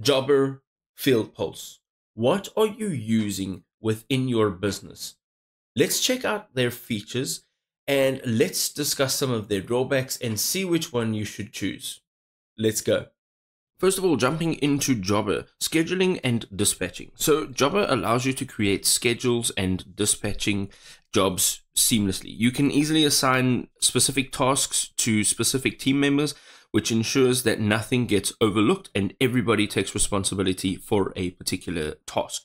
Jobber, FieldPulse. What are you using within your business? Let's check out their features and let's discuss some of their drawbacks and see which one you should choose. Let's go. First of all, jumping into Jobber, scheduling and dispatching. So, Jobber allows you to create schedules and dispatching jobs seamlessly. You can easily assign specific tasks to specific team members, which ensures that nothing gets overlooked and everybody takes responsibility for a particular task.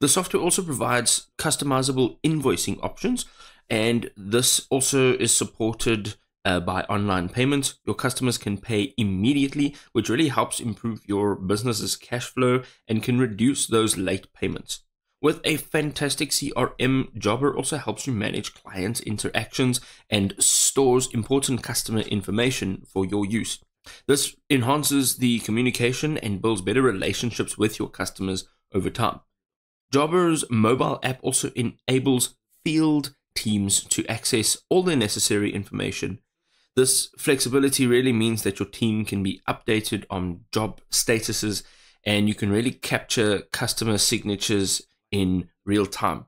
The software also provides customizable invoicing options, and this also is supported uh, by online payments. Your customers can pay immediately, which really helps improve your business's cash flow and can reduce those late payments. With a fantastic CRM, Jobber also helps you manage client interactions and stores important customer information for your use. This enhances the communication and builds better relationships with your customers over time. Jobber's mobile app also enables field teams to access all the necessary information this flexibility really means that your team can be updated on job statuses and you can really capture customer signatures in real time.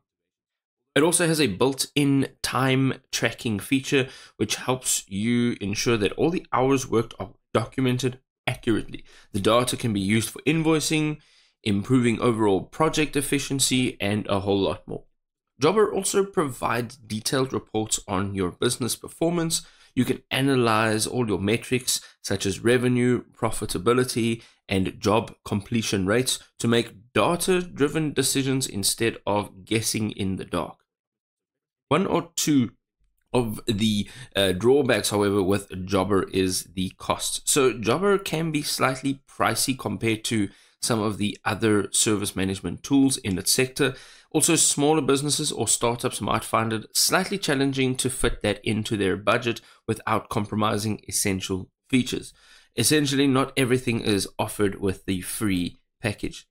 It also has a built in time tracking feature, which helps you ensure that all the hours worked are documented accurately. The data can be used for invoicing, improving overall project efficiency, and a whole lot more. Jobber also provides detailed reports on your business performance, you can analyze all your metrics such as revenue, profitability, and job completion rates to make data driven decisions instead of guessing in the dark. One or two of the uh, drawbacks, however, with Jobber is the cost. So, Jobber can be slightly pricey compared to some of the other service management tools in its sector. Also, smaller businesses or startups might find it slightly challenging to fit that into their budget without compromising essential features. Essentially, not everything is offered with the free package.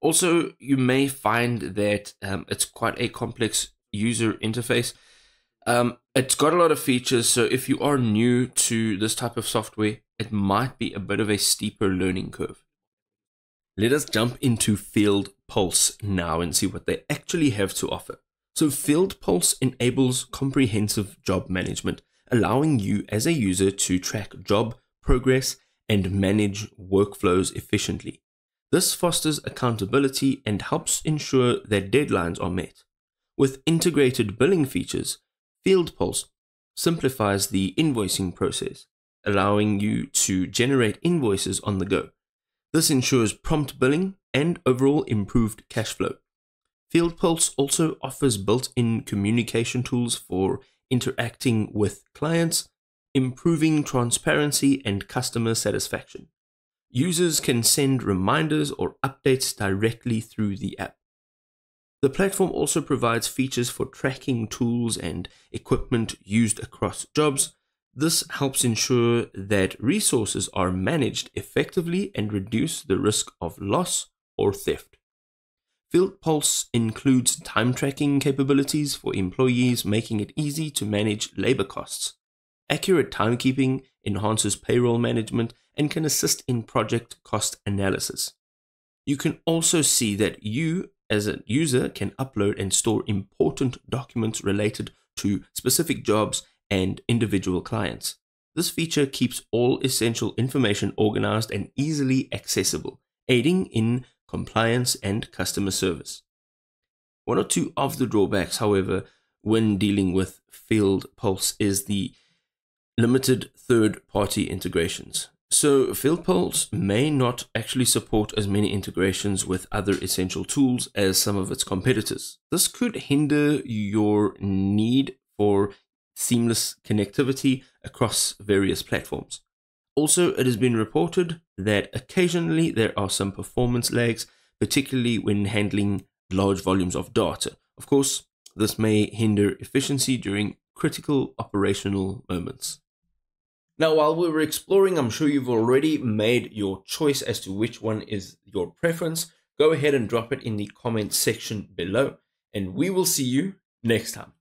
Also, you may find that um, it's quite a complex user interface. Um, it's got a lot of features, so if you are new to this type of software, it might be a bit of a steeper learning curve. Let us jump into Field Pulse now and see what they actually have to offer. So, FieldPulse enables comprehensive job management, allowing you as a user to track job progress and manage workflows efficiently. This fosters accountability and helps ensure that deadlines are met. With integrated billing features, FieldPulse simplifies the invoicing process, allowing you to generate invoices on the go. This ensures prompt billing and overall improved cash flow. FieldPulse also offers built in communication tools for interacting with clients, improving transparency and customer satisfaction. Users can send reminders or updates directly through the app. The platform also provides features for tracking tools and equipment used across jobs, this helps ensure that resources are managed effectively and reduce the risk of loss or theft. FieldPulse includes time tracking capabilities for employees, making it easy to manage labor costs. Accurate timekeeping enhances payroll management and can assist in project cost analysis. You can also see that you, as a user, can upload and store important documents related to specific jobs and individual clients. This feature keeps all essential information organized and easily accessible, aiding in compliance and customer service. One or two of the drawbacks, however, when dealing with Field Pulse is the limited third party integrations. So, FieldPulse may not actually support as many integrations with other essential tools as some of its competitors. This could hinder your need for seamless connectivity across various platforms. Also, it has been reported that occasionally there are some performance lags, particularly when handling large volumes of data. Of course, this may hinder efficiency during critical operational moments. Now, while we were exploring, I'm sure you've already made your choice as to which one is your preference. Go ahead and drop it in the comment section below, and we will see you next time.